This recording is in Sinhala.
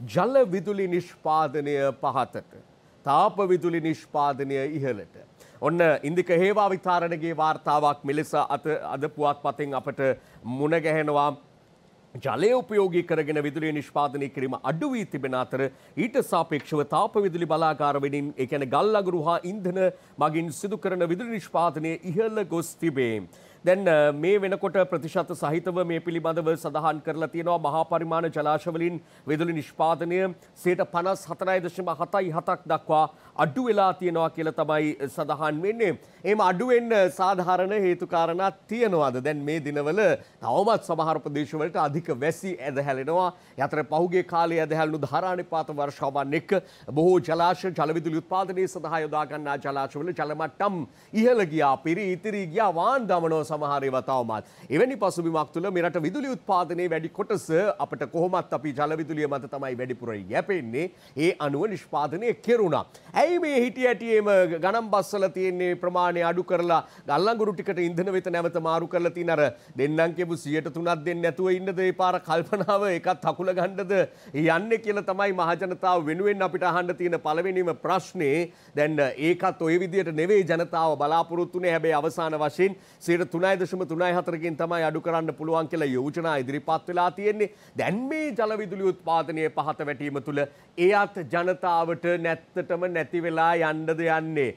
ජල විදුලි නිෂ්පාදනය පහතට. තාප විදුලි නිෂ්පාදනය ඉහළට. ඔන්න ඉන්දික හේවා විතාරණගේ වාර්තාවක් මෙලෙස අද පුවත් පතෙන් අපට මුණගැහෙනවා ජලය උපයෝගී කරගෙන විදුලිය නිෂ්පාදනය කිරීම අඩු වී තිබෙන අතර ඊට සාපේක්ෂව තාප විදුලි බලාගාරවලින් ඒ කියන්නේ ගල් අගුරු හා ඉන්ධන මගින් සිදු කරන විදුලි නිෂ්පාදනය ඉහළ ගොස් තිබේ. දැන් මේ වෙනකොට ප්‍රතිශත සහිතව මේ පිළිබඳව සඳහන් කරලා තියෙනවා මහා පරිමාණ ජලාශවලින් විදුලි නිෂ්පාදනය 54.77යි 7ක් දක්වා අඩු වෙලා තියෙනවා කියලා තමයි සඳහන් වෙන්නේ. එහෙම අඩු වෙන්න සාධාරණ හේතු කාරණා තියෙනවාද? දැන් මේ දිනවල තවමත් සමහර ප්‍රදේශවලට අධික වැසි ඇද හැලෙනවා. යතර පහුගිය කාලයේ ඇද හැලුණු ධාරානිපාත වර්ෂාවන් එක්ක බොහෝ ජලාශ ජල විදුලි උත්පාදනය සඳහා යොදා ගන්නා ජලාශවල ජල මට්ටම් ඉහළ ගියා. පිරි ඉතිරි ගියා වාන් දමනෝ සමහර ඒවා තවමත්. එවැනි පසුබිමක් තුළ මෙරට විදුලි උත්පාදනයේ වැඩි කොටස අපිට කොහොමත් අපි ජල විදුලිය මත තමයි වැඩිපුර යැපෙන්නේ. ඒ අනුව නිෂ්පාදනය කෙරුණා. ඇයි මේ හිටිය ඇටියේම ගණන් බස්සල තියෙන්නේ ප්‍රමාණය අඩු කරලා ගල්ලංගුරු ටිකට ඉන්ධන වෙත නැවත මාරු කරලා තියෙන අර දෙන්නම් කියපු 103ක් දෙන්න නැතුව ඉන්නද ඒ පාර කල්පනාව එකත් හකුල ගන්නද යන්නේ කියලා තමයි මහජනතාව වෙනුවෙන් අපිට අහන්න තියෙන පළවෙනිම ප්‍රශ්නේ දැන් ඒකත් ওই විදියට නෙවෙයි ජනතාව බලාපොරොත්තුනේ හැබැයි අවසාන වශයෙන් 3.34කින් තමයි අඩු කරන්න පුළුවන් කියලා යෝජනා ඉදිරිපත් වෙලා තියෙන්නේ. දැන් මේ ජල විදුලි උත්පාදනය පහත වැටීම තුළ එයත් ජනතාවට නැත්තටම නැති වෙලා යන්නද යන්නේ?